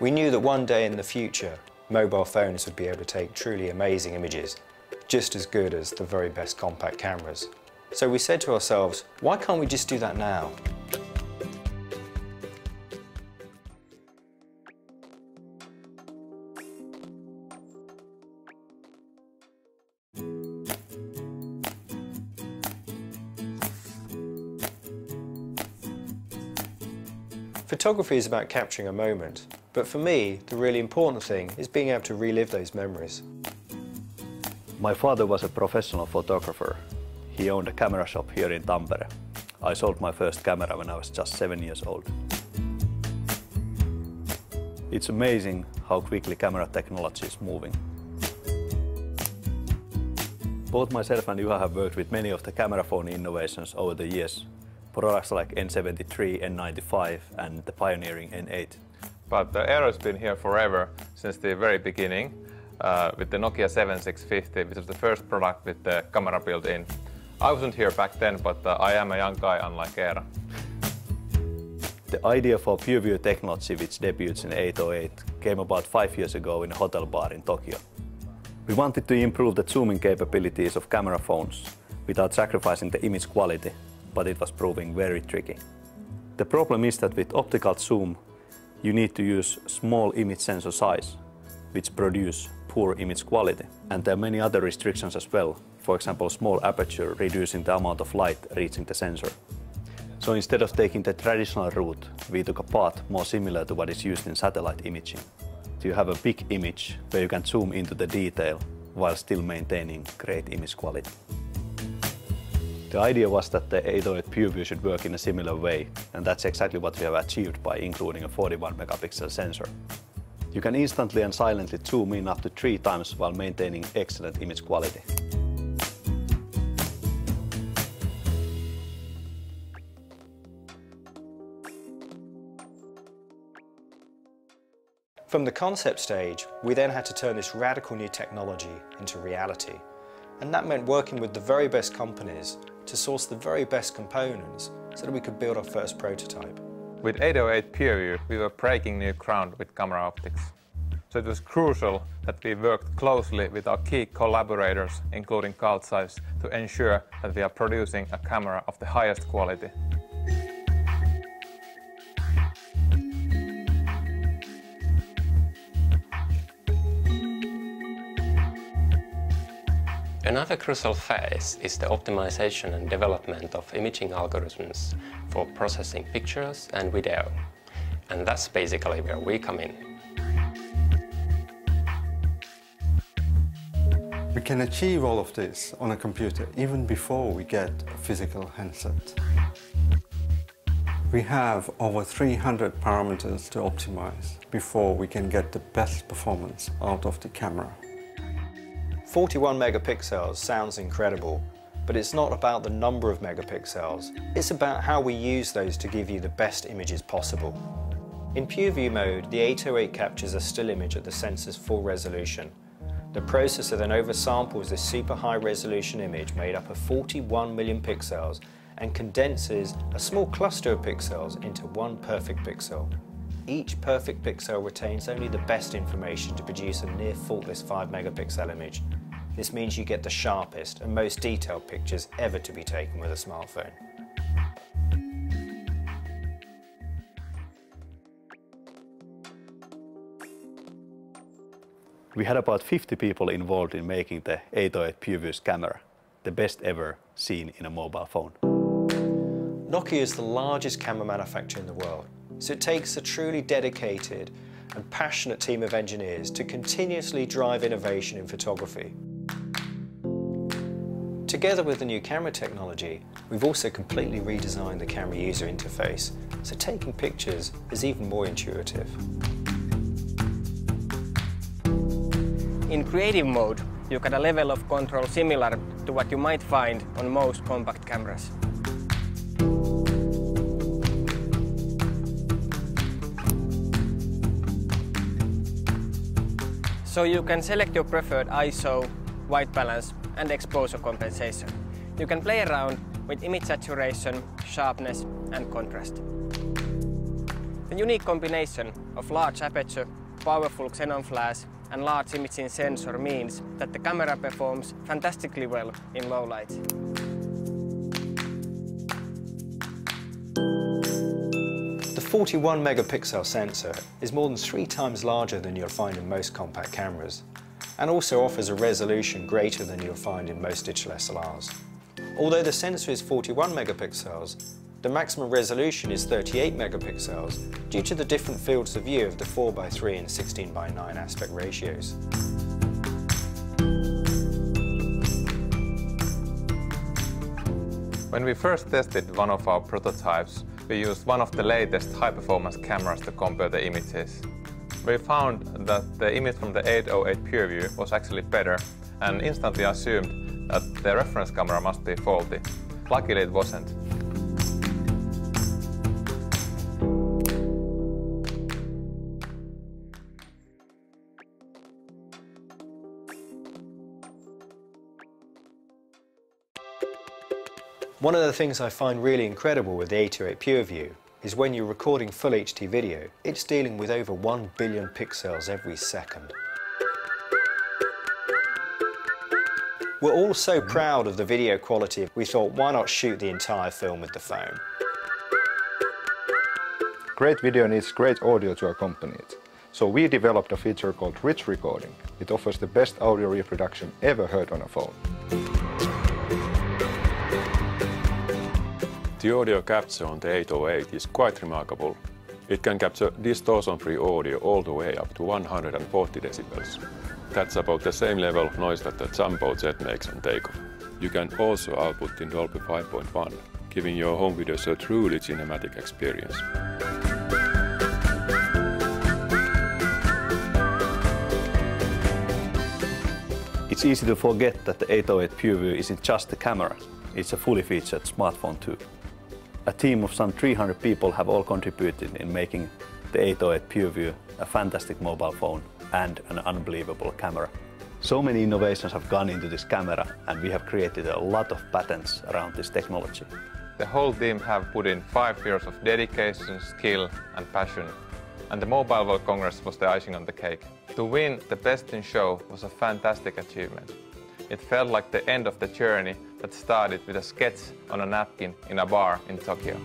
We knew that one day in the future, mobile phones would be able to take truly amazing images, just as good as the very best compact cameras. So we said to ourselves, why can't we just do that now? Photography is about capturing a moment, but for me, the really important thing is being able to relive those memories. My father was a professional photographer. He owned a camera shop here in Tampere. I sold my first camera when I was just seven years old. It's amazing how quickly camera technology is moving. Both myself and Juha have worked with many of the camera phone innovations over the years, products like N73, N95 and the pioneering N8. But the has been here forever, since the very beginning, uh, with the Nokia 7650, which was the first product with the camera built in. I wasn't here back then, but uh, I am a young guy unlike Eero. The idea for PureView technology, which debuts in 808, came about five years ago in a hotel bar in Tokyo. We wanted to improve the zooming capabilities of camera phones without sacrificing the image quality but it was proving very tricky. The problem is that with optical zoom, you need to use small image sensor size, which produce poor image quality. And there are many other restrictions as well. For example, small aperture reducing the amount of light reaching the sensor. So instead of taking the traditional route, we took a path more similar to what is used in satellite imaging. So you have a big image where you can zoom into the detail while still maintaining great image quality. The idea was that the 808 PureView should work in a similar way, and that's exactly what we have achieved by including a 41 megapixel sensor. You can instantly and silently zoom in up to three times while maintaining excellent image quality. From the concept stage, we then had to turn this radical new technology into reality. And that meant working with the very best companies to source the very best components so that we could build our first prototype. With 808 PureView, we were breaking new ground with camera optics. So it was crucial that we worked closely with our key collaborators, including Carl Zeiss, to ensure that we are producing a camera of the highest quality. Another crucial phase is the optimization and development of imaging algorithms for processing pictures and video. And that's basically where we come in. We can achieve all of this on a computer even before we get a physical handset. We have over 300 parameters to optimize before we can get the best performance out of the camera. 41 megapixels sounds incredible, but it's not about the number of megapixels, it's about how we use those to give you the best images possible. In PureView mode, the 808 captures a still image at the sensor's full resolution. The processor then oversamples this super high resolution image made up of 41 million pixels and condenses a small cluster of pixels into one perfect pixel. Each perfect pixel retains only the best information to produce a near faultless 5 megapixel image. This means you get the sharpest and most detailed pictures ever to be taken with a smartphone. We had about 50 people involved in making the 808 PureView's camera, the best ever seen in a mobile phone. Nokia is the largest camera manufacturer in the world, so it takes a truly dedicated and passionate team of engineers to continuously drive innovation in photography. Together with the new camera technology, we've also completely redesigned the camera user interface, so taking pictures is even more intuitive. In creative mode, you get a level of control similar to what you might find on most compact cameras. So you can select your preferred ISO, white balance and exposure compensation. You can play around with image saturation, sharpness and contrast. The unique combination of large aperture, powerful xenon flash and large imaging sensor means that the camera performs fantastically well in low light. The 41 megapixel sensor is more than three times larger than you'll find in most compact cameras and also offers a resolution greater than you'll find in most digital SLRs. Although the sensor is 41 megapixels, the maximum resolution is 38 megapixels due to the different fields of view of the 4x3 and 16x9 aspect ratios. When we first tested one of our prototypes, we used one of the latest high-performance cameras to compare the images. We found that the image from the 808 PureView was actually better and instantly assumed that the reference camera must be faulty. Luckily it wasn't. One of the things I find really incredible with the 808 PureView is when you're recording full HD video, it's dealing with over 1 billion pixels every second. We're all so proud of the video quality, we thought why not shoot the entire film with the phone. Great video needs great audio to accompany it. So we developed a feature called Rich Recording. It offers the best audio reproduction ever heard on a phone. The audio capture on the 808 is quite remarkable. It can capture distortion-free audio all the way up to 140 decibels. That's about the same level of noise that the jumbo jet makes on takeoff. You can also output in Dolby 5.1, giving your home videos a truly cinematic experience. It's easy to forget that the 808 PureView isn't just a camera, it's a fully featured smartphone too. A team of some 300 people have all contributed in making the 808 PureView a fantastic mobile phone and an unbelievable camera. So many innovations have gone into this camera and we have created a lot of patents around this technology. The whole team have put in five years of dedication, skill and passion. And the Mobile World Congress was the icing on the cake. To win the Best in Show was a fantastic achievement. It felt like the end of the journey that started with a sketch on a napkin in a bar in Tokyo.